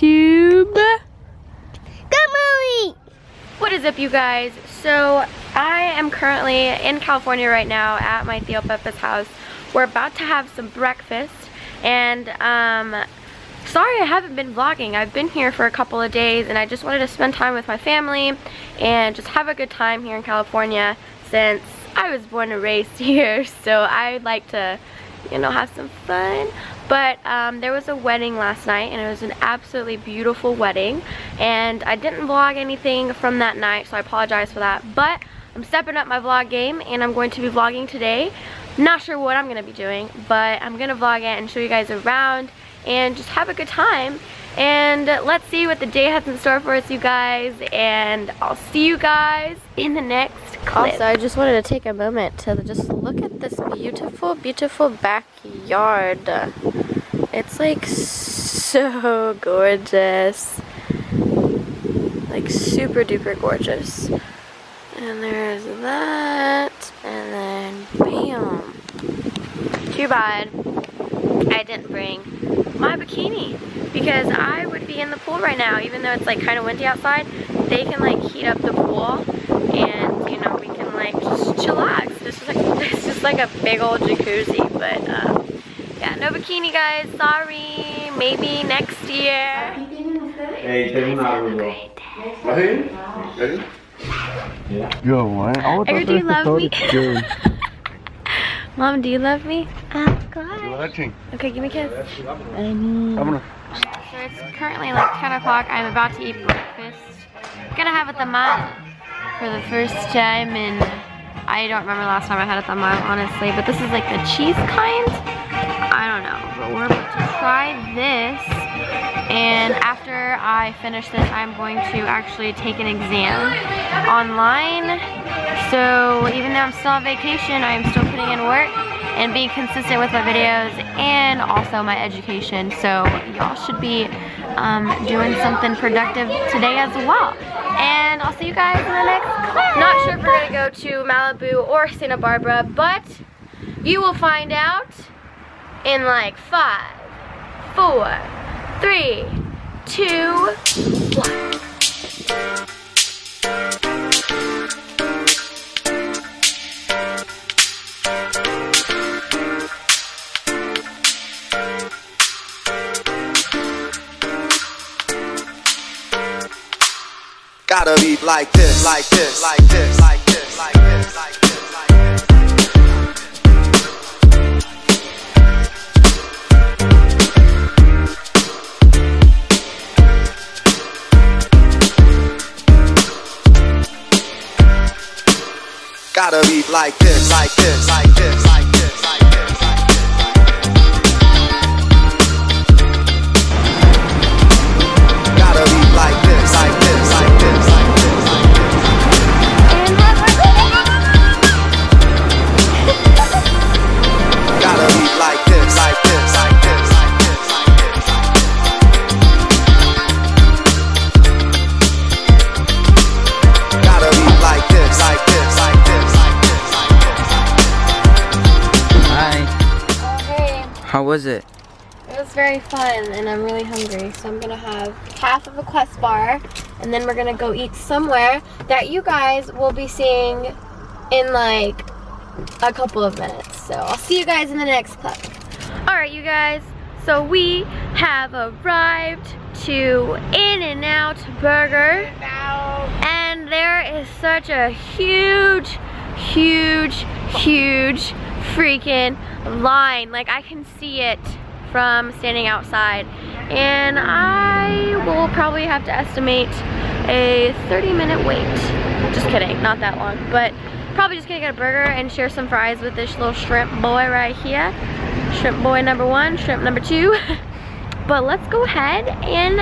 YouTube. Good morning! What is up you guys? So I am currently in California right now at my tío Pepe's house. We're about to have some breakfast and um, sorry I haven't been vlogging. I've been here for a couple of days and I just wanted to spend time with my family and just have a good time here in California since I was born and raised here so I like to you know have some fun but um, there was a wedding last night and it was an absolutely beautiful wedding. And I didn't vlog anything from that night so I apologize for that. But I'm stepping up my vlog game and I'm going to be vlogging today. Not sure what I'm gonna be doing but I'm gonna vlog it and show you guys around and just have a good time. And let's see what the day has in store for us you guys. And I'll see you guys in the next clip. Also I just wanted to take a moment to just look at this beautiful beautiful backyard. It's like so gorgeous. Like super duper gorgeous. And there's that and then bam. Too bad I didn't bring my bikini because I would be in the pool right now even though it's like kind of windy outside they can like heat up the pool and you know we can like just chillax this is like this is like a big old jacuzzi but uh, yeah no bikini guys sorry maybe next year Hey, tengo un árbol. Yo, what? I was Edgar, do you love me? Yo, mom do you love me god watching. okay give me a kiss I'm gonna. So it's currently like 10 o'clock. I'm about to eat breakfast. gonna have a tamal for the first time in, I don't remember last time I had a tamal, honestly, but this is like the cheese kind. I don't know, but we're about to try this. And after I finish this, I'm going to actually take an exam online. So even though I'm still on vacation, I am still putting in work and being consistent with my videos and also my education. So y'all should be um, doing something productive today as well. And I'll see you guys in the next. Not sure if we're gonna go to Malibu or Santa Barbara, but you will find out in like five, four, three, two, one. Gotta be like this, like this, like this, like this, like this, like this. Gotta be like this, like this, like this, How was it? It was very fun and I'm really hungry. So I'm gonna have half of a Quest bar and then we're gonna go eat somewhere that you guys will be seeing in like a couple of minutes. So I'll see you guys in the next clip. Alright you guys, so we have arrived to In-N-Out Burger. And there is such a huge, huge, huge freaking line. Like I can see it from standing outside. And I will probably have to estimate a 30 minute wait. Just kidding, not that long. But probably just gonna get a burger and share some fries with this little shrimp boy right here. Shrimp boy number one, shrimp number two. but let's go ahead and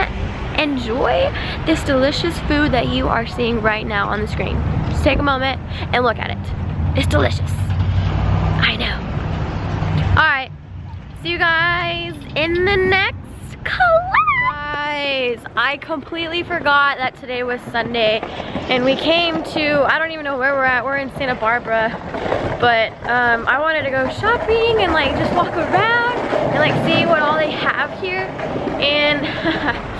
enjoy this delicious food that you are seeing right now on the screen. Just take a moment and look at it. It's delicious. I know. Alright, see you guys in the next clip. Guys, I completely forgot that today was Sunday and we came to, I don't even know where we're at, we're in Santa Barbara, but um, I wanted to go shopping and like just walk around and like see what all they have here and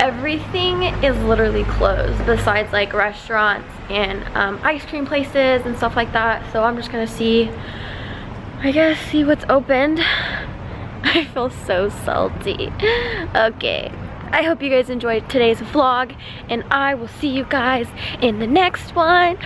everything is literally closed besides like restaurants and um, ice cream places and stuff like that. So I'm just gonna see, I guess, see what's opened. I feel so salty. Okay. I hope you guys enjoyed today's vlog and I will see you guys in the next one.